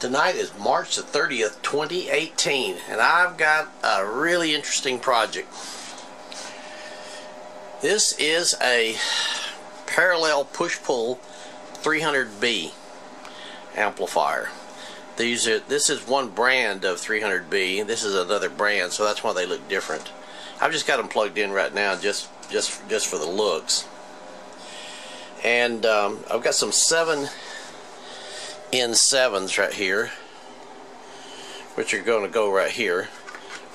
Tonight is March the 30th, 2018, and I've got a really interesting project. This is a parallel push-pull 300B amplifier. These are, this is one brand of 300B, this is another brand, so that's why they look different. I've just got them plugged in right now just just just for the looks. And um, I've got some 7 N7s right here, which are going to go right here,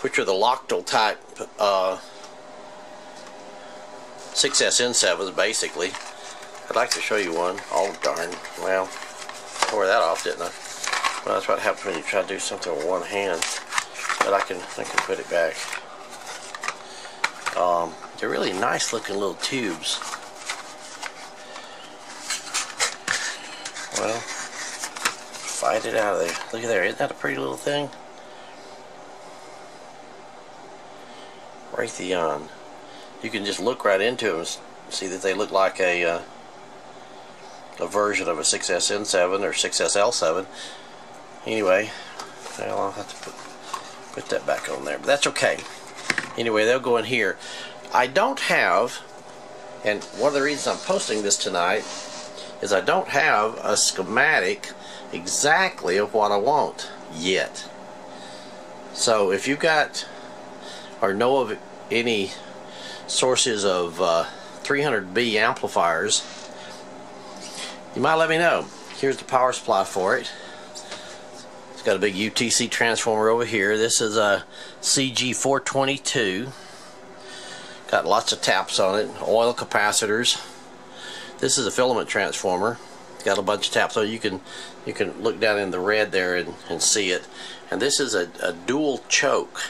which are the Loctal type uh, 6S N7s basically. I'd like to show you one. Oh darn, well, tore that off didn't I? Well that's what happens when you try to do something with one hand. But I can, I can put it back. Um, they're really nice looking little tubes. Well, fight it out of there. Look at there. Isn't that a pretty little thing? Raytheon. You can just look right into them and see that they look like a uh, a version of a 6SN7 or 6SL7. Anyway, well, I'll have to put, put that back on there. But that's okay. Anyway, they'll go in here. I don't have, and one of the reasons I'm posting this tonight is I don't have a schematic exactly of what I want yet. So if you've got or know of any sources of uh, 300B amplifiers, you might let me know. Here's the power supply for it. It's got a big UTC transformer over here. This is a CG422. Got lots of taps on it, oil capacitors. This is a filament transformer. Got a bunch of taps, so you can you can look down in the red there and, and see it. And this is a, a dual choke.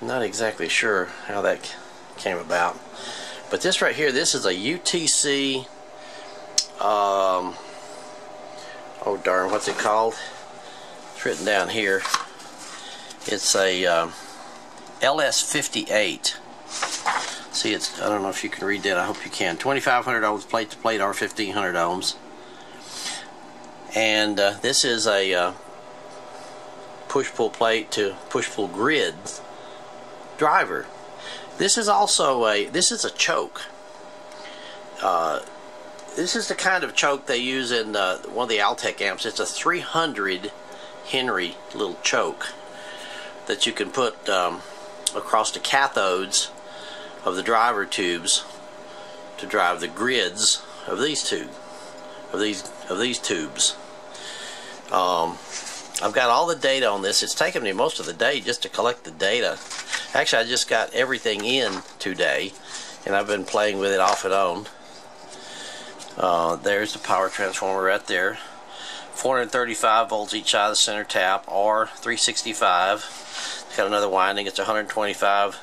Not exactly sure how that came about. But this right here, this is a UTC, um, oh darn, what's it called? It's written down here. It's a um, LS58. See, it's, I don't know if you can read that. I hope you can. 2,500 ohms plate to plate or 1,500 ohms. And uh, this is a uh, push-pull plate to push-pull grid driver. This is also a, this is a choke. Uh, this is the kind of choke they use in uh, one of the Altec amps. It's a 300 Henry little choke that you can put um, across the cathodes of the driver tubes to drive the grids of these two of these of these tubes. Um, I've got all the data on this. It's taken me most of the day just to collect the data. Actually, I just got everything in today, and I've been playing with it off and on. Uh, there's the power transformer right there. 435 volts each side of the center tap, or 365. It's got another winding. It's 125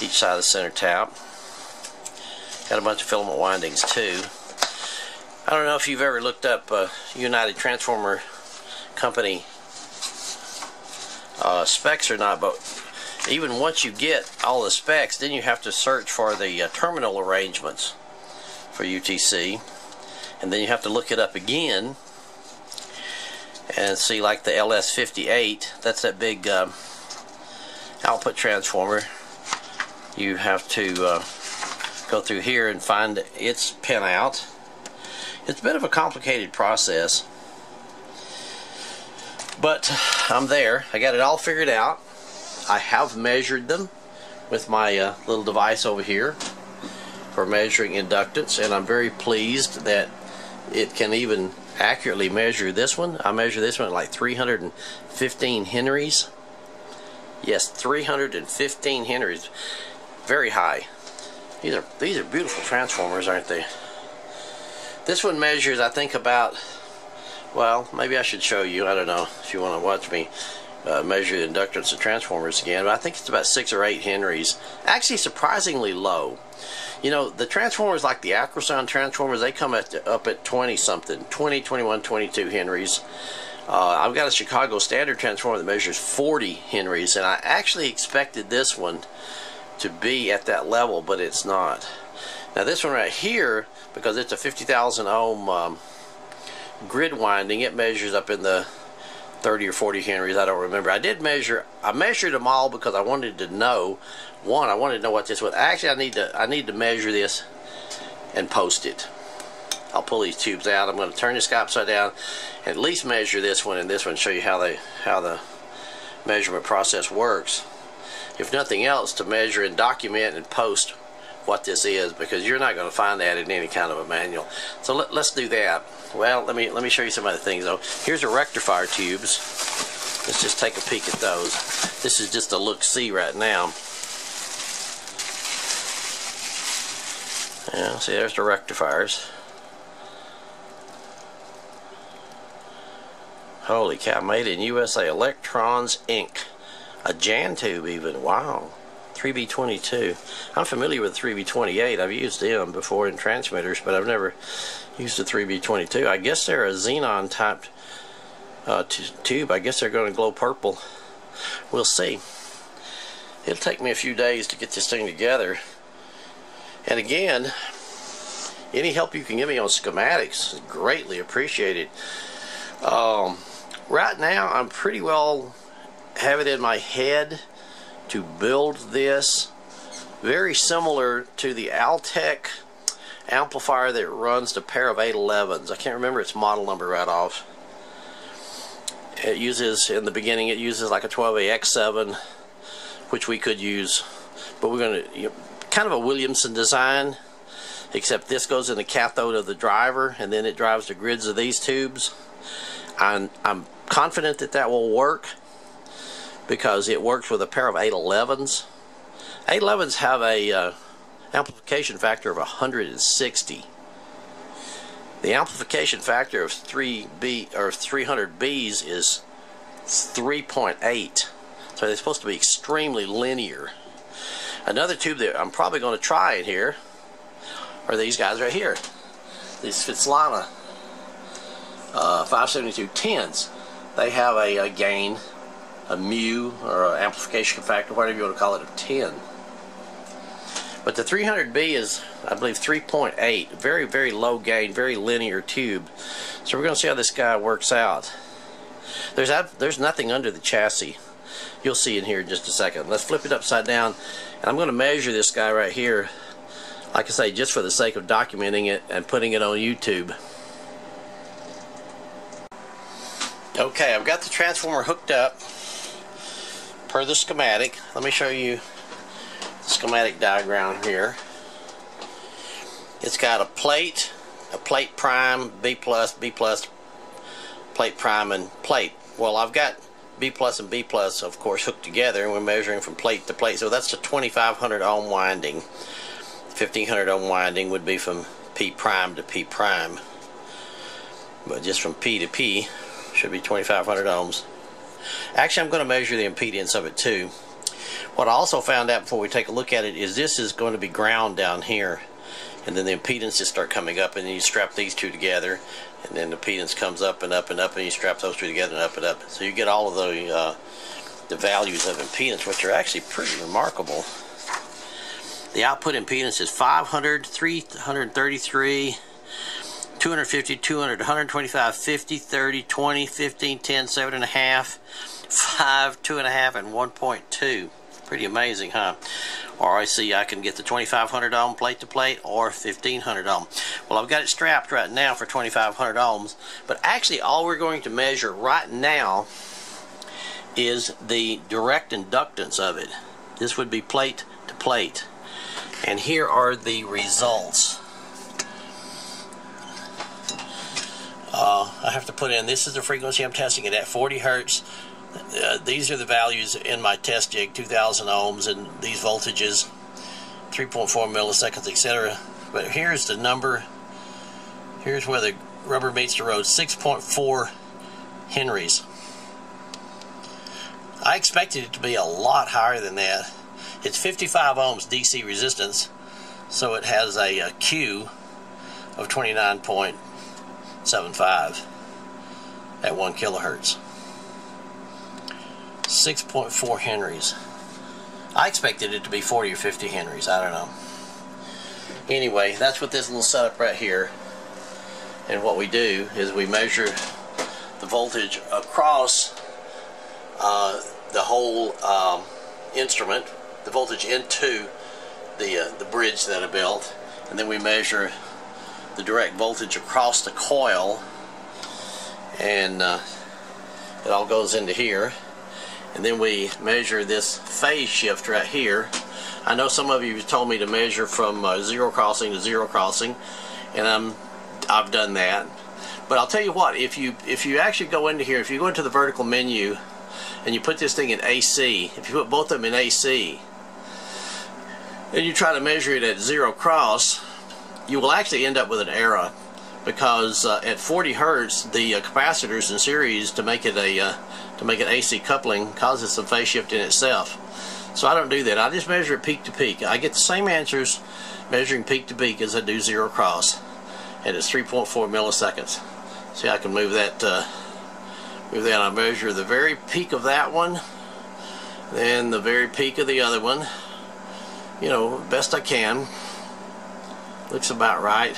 each side of the center tap. Got a bunch of filament windings too. I don't know if you've ever looked up uh, United Transformer Company uh, specs or not, but even once you get all the specs, then you have to search for the uh, terminal arrangements for UTC, and then you have to look it up again and see like the LS58, that's that big um, output transformer. You have to uh, go through here and find its pinout. It's a bit of a complicated process. But I'm there. I got it all figured out. I have measured them with my uh, little device over here for measuring inductance and I'm very pleased that it can even accurately measure this one. I measure this one at like 315 henries. Yes, 315 Henrys. Very high. These are these are beautiful transformers, aren't they? This one measures, I think, about well, maybe I should show you. I don't know if you want to watch me uh, measure the inductance of transformers again, but I think it's about six or eight Henrys. Actually, surprisingly low. You know, the transformers like the Acrosound transformers, they come at up at 20 something, 20, 21, 22 Henrys. Uh, I've got a Chicago Standard transformer that measures 40 Henrys, and I actually expected this one to be at that level, but it's not. Now this one right here, because it's a 50,000 ohm um, grid winding, it measures up in the 30 or 40 henries. I don't remember. I did measure. I measured them all because I wanted to know. One, I wanted to know what this was. Actually, I need to. I need to measure this and post it. I'll pull these tubes out. I'm going to turn this guy upside down, at least measure this one and this one. Show you how they how the measurement process works. If nothing else, to measure and document and post what this is because you're not going to find that in any kind of a manual. So let, us do that. Well, let me let me show you some other things though. Here's a rectifier tubes. Let's just take a peek at those. This is just a look-see right now. Yeah, see there's the rectifiers. Holy cow, made in USA Electrons Inc. A Jan tube even, wow. 3B22. I'm familiar with 3B28. I've used them before in transmitters, but I've never used a 3B22. I guess they're a xenon type uh, tube. I guess they're going to glow purple. We'll see. It'll take me a few days to get this thing together. And again, any help you can give me on schematics is greatly appreciated. Um, right now, I'm pretty well have it in my head to build this very similar to the Altec amplifier that runs the pair of 811s. I can't remember its model number right off. It uses, in the beginning, it uses like a 12AX7, which we could use, but we're going to, you know, kind of a Williamson design, except this goes in the cathode of the driver, and then it drives the grids of these tubes. I'm, I'm confident that that will work because it works with a pair of 811s. 811s have a uh, amplification factor of 160. The amplification factor of 3B or 300Bs is 3.8. So they're supposed to be extremely linear. Another tube that I'm probably going to try in here are these guys right here. These Svetlana uh, 57210s. They have a, a gain a mu or amplification factor, whatever you want to call it, of 10. But the 300B is, I believe, 3.8. Very, very low gain, very linear tube. So we're going to see how this guy works out. There's there's nothing under the chassis. You'll see in here in just a second. Let's flip it upside down. And I'm going to measure this guy right here. Like I say, just for the sake of documenting it and putting it on YouTube. Okay, I've got the transformer hooked up per the schematic. Let me show you the schematic diagram here. It's got a plate, a plate prime, B plus, B plus, plate prime, and plate. Well, I've got B plus and B plus, of course, hooked together, and we're measuring from plate to plate. So that's a 2500 ohm winding. 1500 ohm winding would be from P prime to P prime. But just from P to P should be 2500 ohms. Actually, I'm going to measure the impedance of it too. What I also found out before we take a look at it is this is going to be ground down here. And then the impedances start coming up and then you strap these two together. And then the impedance comes up and up and up and you strap those two together and up and up. So you get all of the, uh, the values of impedance, which are actually pretty remarkable. The output impedance is 500, 333, 250, 200, 125, 50, 30, 20, 15, 10, 7 and 5, 2 and and 1.2. Pretty amazing, huh? Or I see I can get the 2500 ohm plate to plate or 1500 ohm. Well, I've got it strapped right now for 2500 ohms, but actually all we're going to measure right now is the direct inductance of it. This would be plate to plate. And here are the results. Uh, I have to put in this is the frequency I'm testing it at 40 hertz. Uh, these are the values in my test jig 2000 ohms and these voltages 3.4 milliseconds etc. But here's the number. Here's where the rubber meets the road 6.4 henries. I expected it to be a lot higher than that. It's 55 ohms DC resistance, so it has a, a Q of 29 point 0.75 at 1 kilohertz. 6.4 henries. I expected it to be 40 or 50 henries. I don't know. Anyway, that's what this little setup right here And what we do is we measure the voltage across uh, the whole um, instrument, the voltage into the, uh, the bridge that I built, and then we measure the direct voltage across the coil and uh, it all goes into here. And then we measure this phase shift right here. I know some of you told me to measure from uh, zero crossing to zero crossing and I'm I've done that. But I'll tell you what if you if you actually go into here if you go into the vertical menu and you put this thing in AC if you put both of them in AC and you try to measure it at zero cross you will actually end up with an error because uh, at 40 hertz the uh, capacitors in series to make it a uh, to make an AC coupling causes some phase shift in itself. So I don't do that. I just measure it peak to peak. I get the same answers measuring peak to peak as I do zero cross and it's 3.4 milliseconds. See I can move that uh, move that. I measure the very peak of that one then the very peak of the other one. You know best I can. Looks about right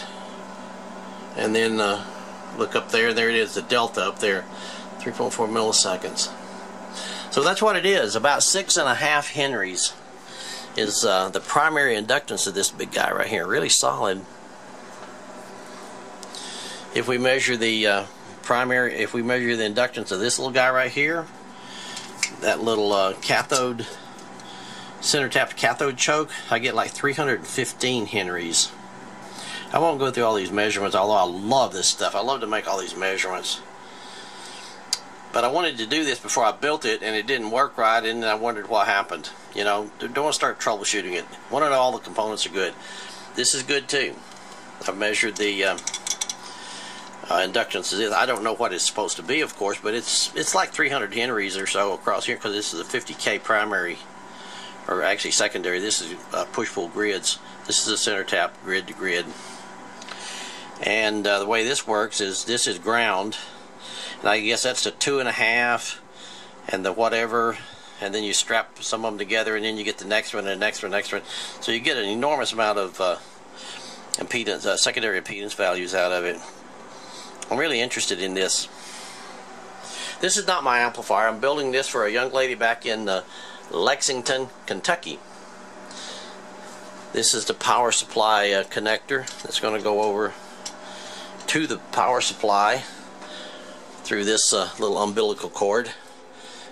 and then uh, look up there. There it is the delta up there 3.4 milliseconds. So that's what it is. About six and a half henries is uh, the primary inductance of this big guy right here. Really solid. If we measure the uh, primary if we measure the inductance of this little guy right here that little uh, cathode center tapped cathode choke I get like 315 henries I won't go through all these measurements, although I love this stuff. I love to make all these measurements. But I wanted to do this before I built it, and it didn't work right, and I wondered what happened. You know, don't want to start troubleshooting it. To know all the components are good. This is good too. I've measured the uh, uh, inductances. I don't know what it's supposed to be, of course, but it's it's like 300 henries or so across here because this is a 50k primary, or actually secondary. This is uh, push-pull grids. This is a center tap grid to grid and uh, the way this works is this is ground. And I guess that's the two and a half and the whatever. And then you strap some of them together and then you get the next one and the next one next one. So you get an enormous amount of uh, impedance uh, secondary impedance values out of it. I'm really interested in this. This is not my amplifier. I'm building this for a young lady back in uh, Lexington Kentucky. This is the power supply uh, connector that's going to go over to the power supply through this uh, little umbilical cord.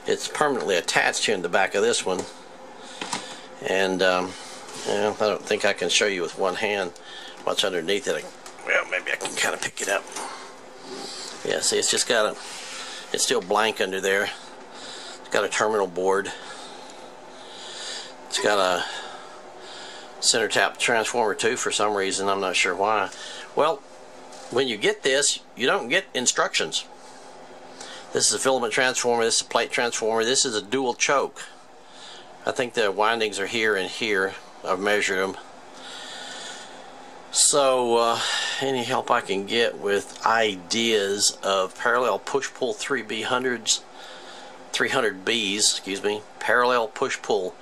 It's permanently attached here in the back of this one. And um, I don't think I can show you with one hand what's underneath it. Well, maybe I can kind of pick it up. Yeah, see, it's just got a, it's still blank under there. It's got a terminal board. It's got a center tap transformer too for some reason. I'm not sure why. Well, when you get this, you don't get instructions. This is a filament transformer, this is a plate transformer, this is a dual choke. I think the windings are here and here. I've measured them. So, uh, any help I can get with ideas of parallel push-pull 3B100s, 300Bs, excuse me, parallel push-pull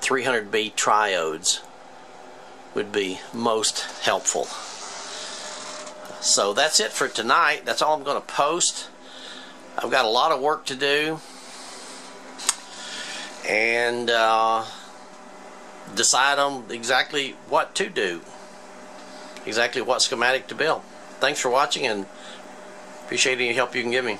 300B triodes would be most helpful. So that's it for tonight. That's all I'm going to post. I've got a lot of work to do. And uh, decide on exactly what to do. Exactly what schematic to build. Thanks for watching and appreciate any help you can give me.